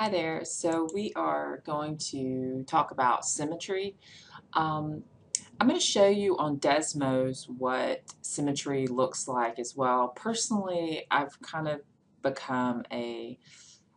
Hi there. So we are going to talk about symmetry. Um, I'm going to show you on Desmos what symmetry looks like as well. Personally, I've kind of become a,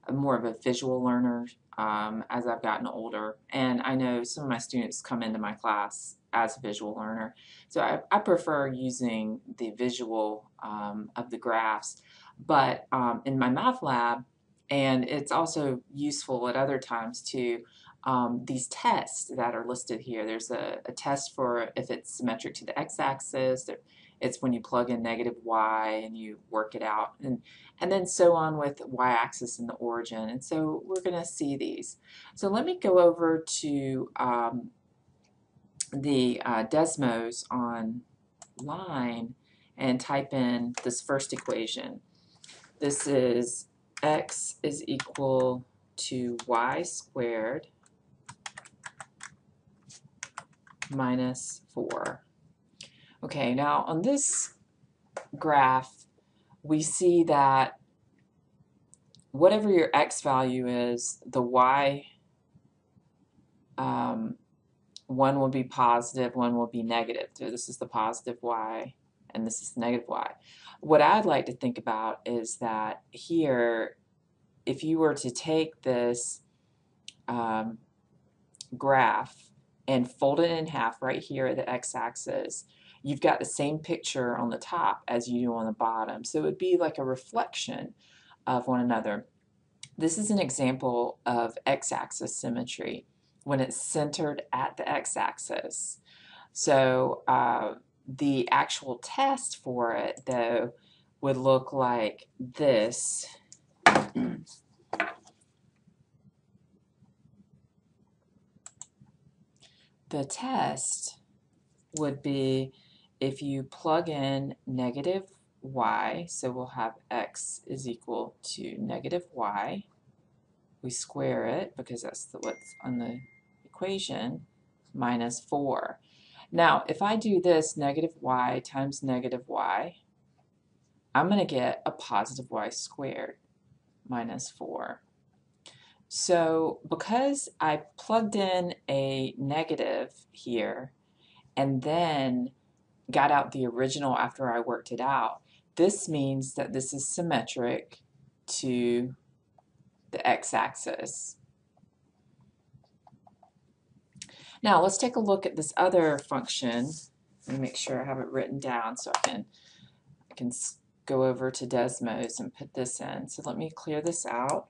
a more of a visual learner um, as I've gotten older, and I know some of my students come into my class as a visual learner. So I, I prefer using the visual um, of the graphs, but um, in my math lab, and it's also useful at other times to Um, these tests that are listed here, there's a, a, test for if it's symmetric to the x-axis, it's when you plug in negative y and you work it out, and, and then so on with y-axis and the origin. And so we're going to see these. So let me go over to um, the uh, Desmos online and type in this first equation. This is x is equal to y squared minus 4. Okay, now on this graph, we see that whatever your x value is, the y, um, one will be positive, one will be negative. So this is the positive y, and this is negative y. What I'd like to think about is that here, if you were to take this um, graph and fold it in half right here at the x-axis, you've got the same picture on the top as you do on the bottom. So it would be like a reflection of one another. This is an example of x-axis symmetry when it's centered at the x-axis. So uh, the actual test for it, though, would look like this. the test would be if you plug in negative y, so we'll have x is equal to negative y. We square it because that's the, what's on the equation, minus 4. Now, if I do this negative y times negative y, I'm going to get a positive y squared minus 4. So because I plugged in a negative here and then got out the original after I worked it out, this means that this is symmetric to the x-axis. Now let's take a look at this other function. Let me make sure I have it written down so I can, I can go over to Desmos and put this in. So let me clear this out.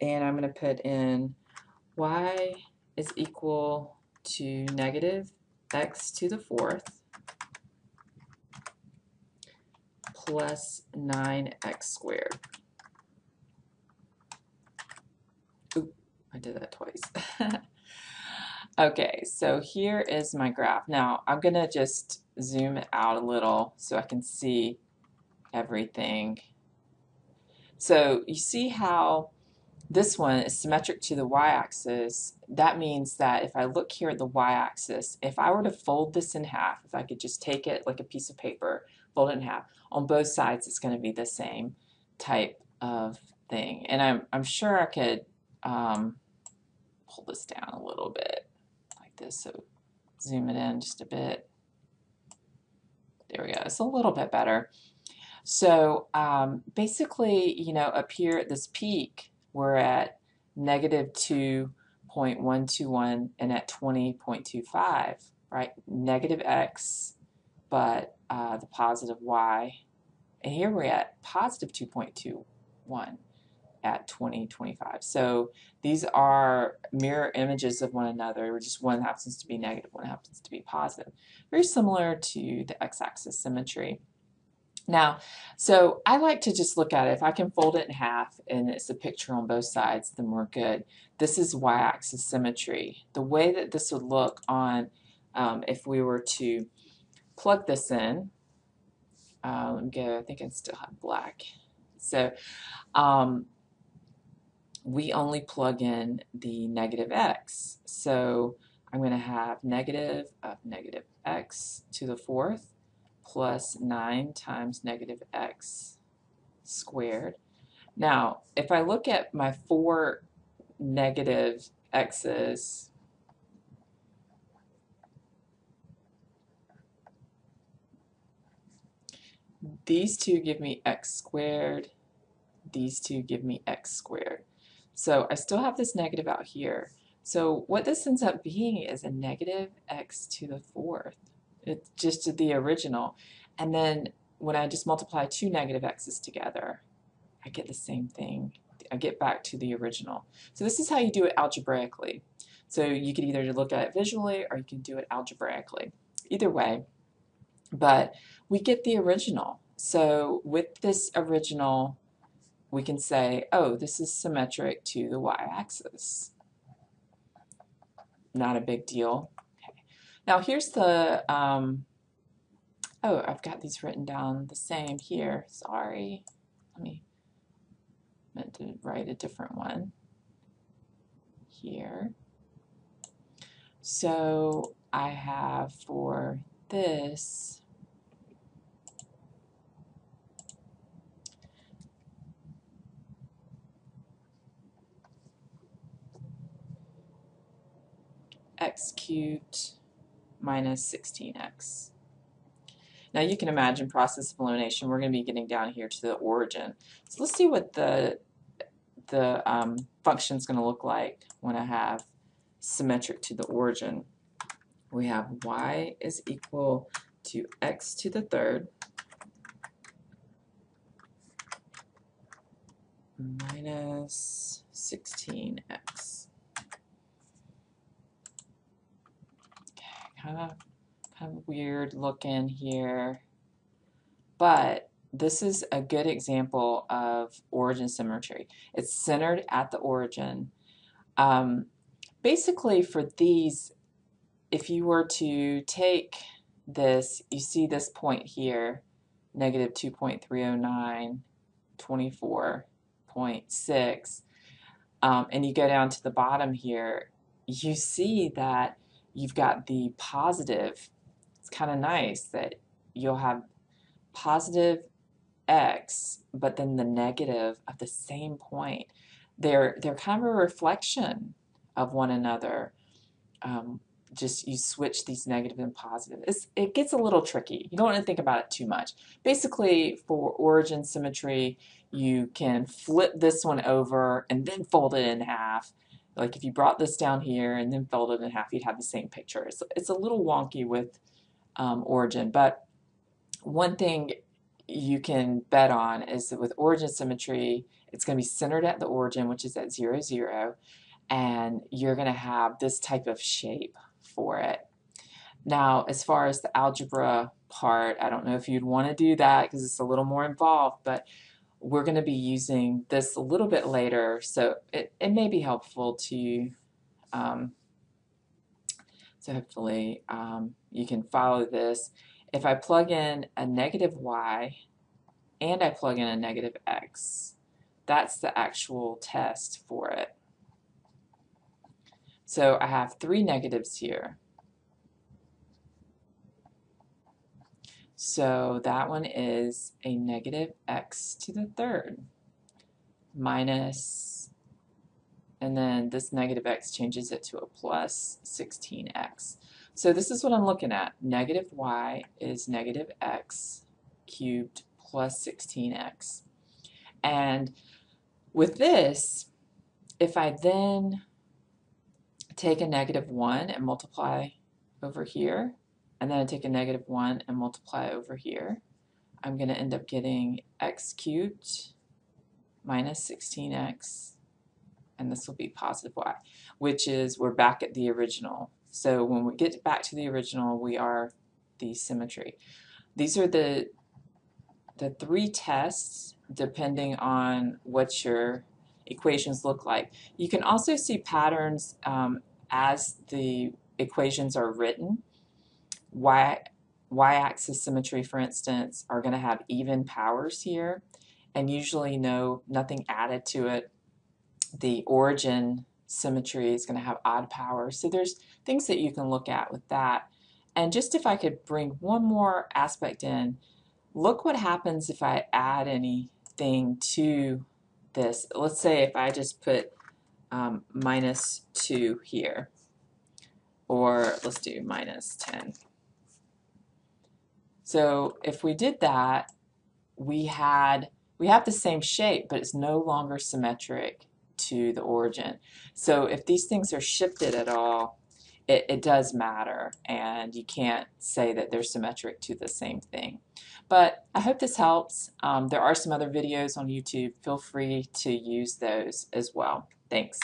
And I'm going to put in y is equal to negative x to the fourth plus 9x squared. Oop, I did that twice. Okay, so here is my graph. Now I'm going to just zoom it out a little so I can see everything. So you see how this one is symmetric to the y-axis. That means that if I look here at the y-axis, if I were to fold this in half, if I could just take it like a piece of paper, fold it in half, on both sides it's going to be the same type of thing. And I'm, I'm sure I could um, pull this down a little bit this. So zoom it in just a bit. There we go. It's a little bit better. So um, basically, you know, up here at this peak, we're at negative 2.121 and at 20.25, right? Negative x, but uh, the positive y. And here we're at positive 2.21 at 2025. So these are mirror images of one another, where just one happens to be negative, one happens to be positive. Very similar to the x-axis symmetry. Now, so I like to just look at it. If I can fold it in half and it's a picture on both sides, then we're good. This is y-axis symmetry. The way that this would look on um, if we were to plug this in, uh, let me go, I think I still have black. So um, we only plug in the negative x. So I'm going to have negative of negative x to the fourth plus 9 times negative x squared. Now, if I look at my four negative x's these two give me x squared, these two give me x squared. So I still have this negative out here. So what this ends up being is a negative x to the fourth. It's just the original. And then when I just multiply two negative x's together, I get the same thing. I get back to the original. So this is how you do it algebraically. So you could either look at it visually or you can do it algebraically. Either way, but we get the original. So with this original, we can say, oh, this is symmetric to the y-axis. Not a big deal. Okay. Now here's the, um, oh, I've got these written down the same here. Sorry. Let me, meant to write a different one here. So I have for this, x cubed minus 16x. Now you can imagine process of elimination, we're going to be getting down here to the origin. So let's see what the, the um, function is going to look like when I have symmetric to the origin. We have y is equal to x to the third minus 16x. Kind of kind of weird looking here. But this is a good example of origin symmetry. It's centered at the origin. Um, basically for these, if you were to take this, you see this point here, negative 2.309, 24.6, um, and you go down to the bottom here, you see that you've got the positive. It's kind of nice that you'll have positive x, but then the negative of the same point. They're, they're kind of a reflection of one another. Um, just you switch these negative and positive. It's, it gets a little tricky. You don't want to think about it too much. Basically, for origin symmetry, you can flip this one over and then fold it in half like if you brought this down here and then folded it in half, you'd have the same picture. It's, it's a little wonky with um, origin, but one thing you can bet on is that with origin symmetry, it's going to be centered at the origin, which is at 0, 0, and you're going to have this type of shape for it. Now, as far as the algebra part, I don't know if you'd want to do that because it's a little more involved, but we're going to be using this a little bit later, so it, it may be helpful to, um, so hopefully um, you can follow this. If I plug in a negative y and I plug in a negative x, that's the actual test for it. So I have three negatives here. So that one is a negative x to the third minus, and then this negative x changes it to a plus 16x. So this is what I'm looking at. Negative y is negative x cubed plus 16x. And with this, if I then take a negative 1 and multiply over here, and then I take a negative 1 and multiply over here, I'm going to end up getting x cubed minus 16x, and this will be positive y, which is we're back at the original. So when we get back to the original, we are the symmetry. These are the, the three tests depending on what your equations look like. You can also see patterns um, as the equations are written y, y-axis symmetry, for instance, are going to have even powers here and usually no nothing added to it. The origin symmetry is going to have odd powers. So there's things that you can look at with that. And just if I could bring one more aspect in, look what happens if I add anything to this. Let's say if I just put um, minus 2 here. Or let's do minus 10. So if we did that, we had we have the same shape, but it's no longer symmetric to the origin. So if these things are shifted at all, it, it does matter, and you can't say that they're symmetric to the same thing. But I hope this helps. Um, there are some other videos on YouTube. Feel free to use those as well. Thanks.